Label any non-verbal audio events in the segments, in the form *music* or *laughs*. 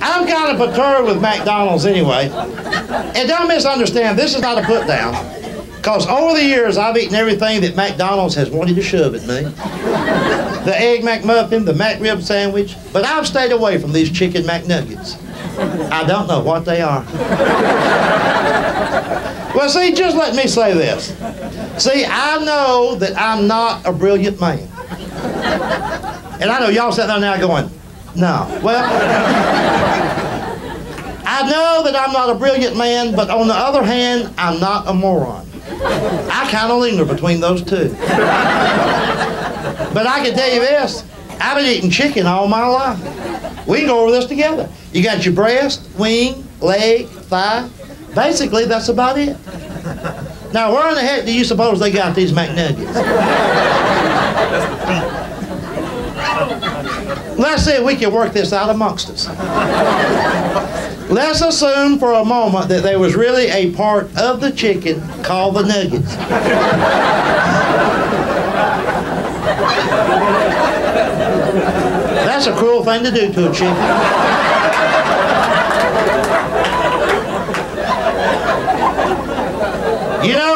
I'm kind of perturbed with McDonald's anyway. And don't misunderstand, this is not a put down. Because over the years, I've eaten everything that McDonald's has wanted to shove at me. The Egg McMuffin, the McRib sandwich, but I've stayed away from these chicken McNuggets. I don't know what they are. Well, see, just let me say this. See, I know that I'm not a brilliant man. And I know y'all sitting there now going, no. Well, I know that I'm not a brilliant man, but on the other hand, I'm not a moron. I kind of linger between those two. But I can tell you this, I've been eating chicken all my life. We can go over this together. You got your breast, wing, leg, thigh. Basically, that's about it. Now, where in the heck do you suppose they got these McNuggets? Let's see if we can work this out amongst us. Let's assume for a moment that there was really a part of the chicken called the nuggets. That's a cruel thing to do to a chicken. You know,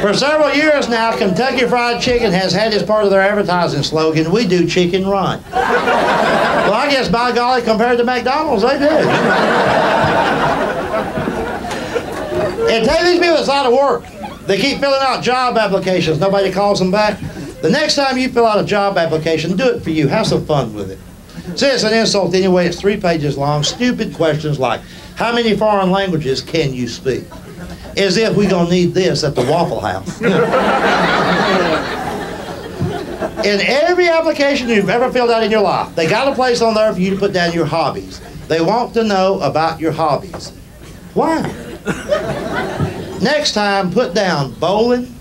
for several years now, Kentucky Fried Chicken has had as part of their advertising slogan, we do chicken right. Well, I guess by golly, compared to McDonald's, they do. And tell these people it's lot of work. They keep filling out job applications. Nobody calls them back. The next time you fill out a job application, do it for you. Have some fun with it. See, it's an insult anyway. It's three pages long. Stupid questions like, how many foreign languages can you speak? As if we're going to need this at the Waffle House. in every application you've ever filled out in your life, they got a place on there for you to put down your hobbies. They want to know about your hobbies. Why? Next time, put down bowling,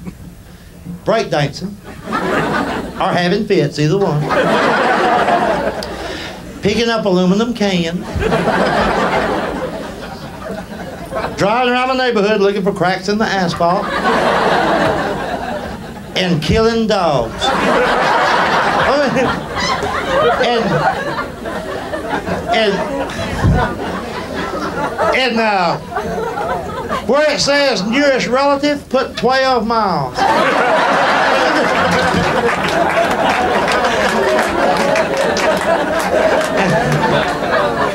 breakdancing, or having fits, either one. Picking up aluminum cans. Driving around the neighborhood looking for cracks in the asphalt. And killing dogs. *laughs* and and and uh, where it says nearest relative, put 12 miles. *laughs*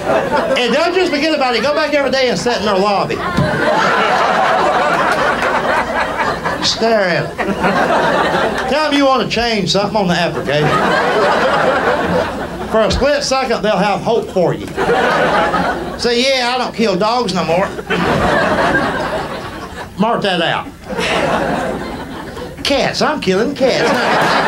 and don't just forget about it. Go back every day and sit in their lobby. Stare at it. Tell them you want to change something on the application. For a split second, they'll have hope for you. Say, yeah, I don't kill dogs no more. Mark that out. Cats, I'm killing cats.